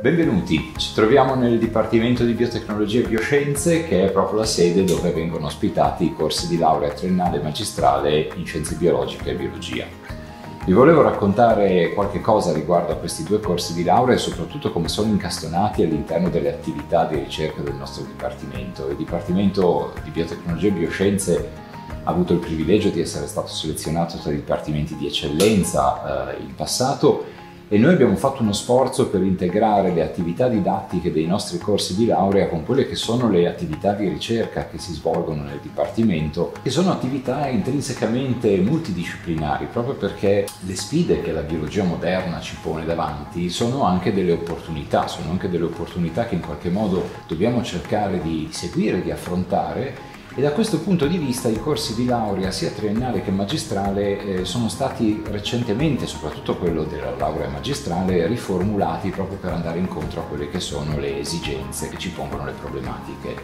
Benvenuti, ci troviamo nel Dipartimento di Biotecnologie e Bioscienze che è proprio la sede dove vengono ospitati i corsi di laurea triennale e magistrale in Scienze Biologiche e Biologia. Vi volevo raccontare qualche cosa riguardo a questi due corsi di laurea e soprattutto come sono incastonati all'interno delle attività di ricerca del nostro Dipartimento. Il Dipartimento di Biotecnologie e Bioscienze avuto il privilegio di essere stato selezionato tra i dipartimenti di eccellenza eh, in passato. E noi abbiamo fatto uno sforzo per integrare le attività didattiche dei nostri corsi di laurea con quelle che sono le attività di ricerca che si svolgono nel Dipartimento, che sono attività intrinsecamente multidisciplinari, proprio perché le sfide che la biologia moderna ci pone davanti sono anche delle opportunità, sono anche delle opportunità che in qualche modo dobbiamo cercare di seguire, di affrontare e da questo punto di vista i corsi di laurea sia triennale che magistrale eh, sono stati recentemente, soprattutto quello della laurea magistrale, riformulati proprio per andare incontro a quelle che sono le esigenze che ci pongono le problematiche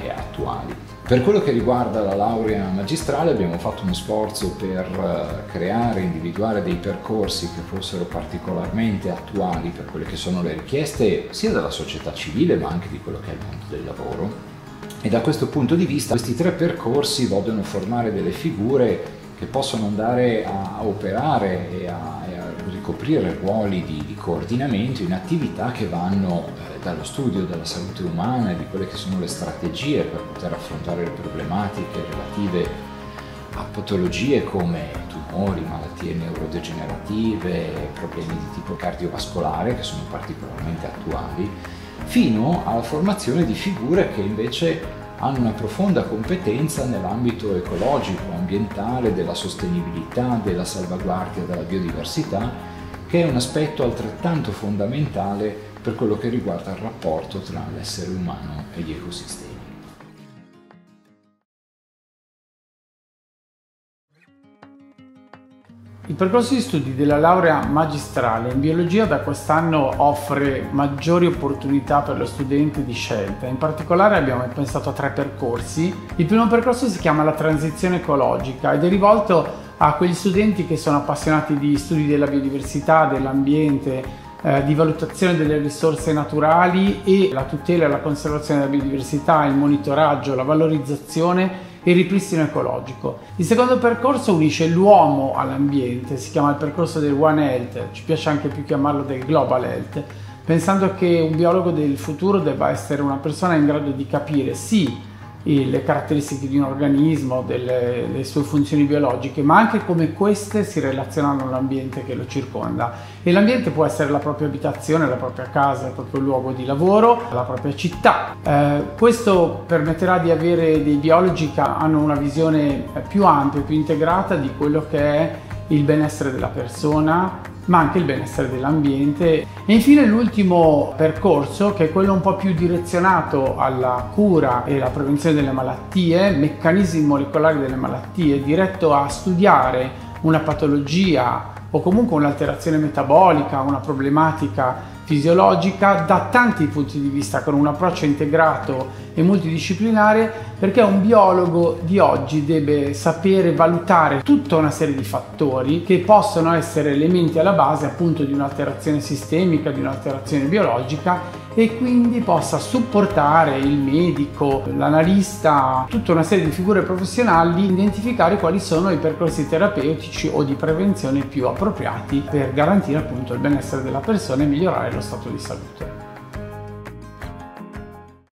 eh, attuali. Per quello che riguarda la laurea magistrale abbiamo fatto uno sforzo per uh, creare, individuare dei percorsi che fossero particolarmente attuali per quelle che sono le richieste sia della società civile ma anche di quello che è il mondo del lavoro e da questo punto di vista questi tre percorsi vogliono formare delle figure che possono andare a operare e a, e a ricoprire ruoli di, di, coordinamento in attività che vanno eh, dallo studio della salute umana e di quelle che sono le strategie per poter affrontare le problematiche relative a patologie come tumori, malattie neurodegenerative, problemi di tipo cardiovascolare che sono particolarmente attuali fino alla formazione di figure che invece hanno una profonda competenza nell'ambito ecologico, ambientale, della sostenibilità, della salvaguardia della biodiversità, che è un aspetto altrettanto fondamentale per quello che riguarda il rapporto tra l'essere umano e gli ecosistemi. Il percorso di studi della laurea magistrale in biologia da quest'anno offre maggiori opportunità per lo studente di scelta. In particolare abbiamo pensato a tre percorsi. Il primo percorso si chiama la transizione ecologica ed è rivolto a quegli studenti che sono appassionati di studi della biodiversità, dell'ambiente, eh, di valutazione delle risorse naturali e la tutela e la conservazione della biodiversità, il monitoraggio, la valorizzazione il ripristino ecologico. Il secondo percorso unisce l'uomo all'ambiente, si chiama il percorso del One Health, ci piace anche più chiamarlo del Global Health, pensando che un biologo del futuro debba essere una persona in grado di capire sì le caratteristiche di un organismo, delle, le sue funzioni biologiche, ma anche come queste si relazionano all'ambiente che lo circonda. E l'ambiente può essere la propria abitazione, la propria casa, il proprio luogo di lavoro, la propria città. Eh, questo permetterà di avere dei biologi che hanno una visione più ampia, più integrata di quello che è il benessere della persona, ma anche il benessere dell'ambiente. E infine l'ultimo percorso, che è quello un po' più direzionato alla cura e alla prevenzione delle malattie, meccanismi molecolari delle malattie, diretto a studiare una patologia o comunque un'alterazione metabolica, una problematica fisiologica da tanti punti di vista, con un approccio integrato e multidisciplinare, perché un biologo di oggi deve sapere valutare tutta una serie di fattori che possono essere elementi alla base appunto di un'alterazione sistemica, di un'alterazione biologica e quindi possa supportare il medico, l'analista, tutta una serie di figure professionali, identificare quali sono i percorsi terapeutici o di prevenzione più appropriati per garantire appunto il benessere della persona e migliorare lo stato di salute.